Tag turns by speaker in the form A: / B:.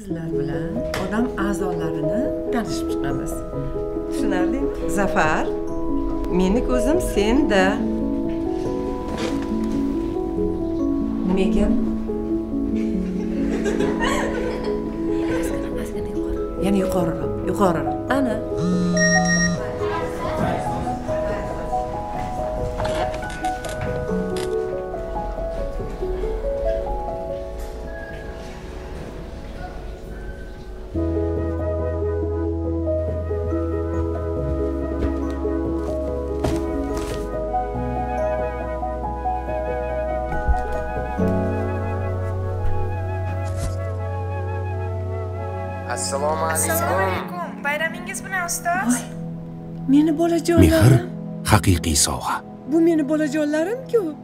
A: sizlar bilan odam a'zolarini tanishib chiqamiz.
B: Tushunarlimi zafar meni ko'zim senda. Nima ekan
A: yana yuqoriroq yuqoriroq
B: ana
C: assalomu
D: alaykum. Bayramingiz bilan ustoz?
A: Meni
E: mehr
A: bolajonlarim
E: haqiqiy sovg'a.
A: Bu meni bolajonlarim-ku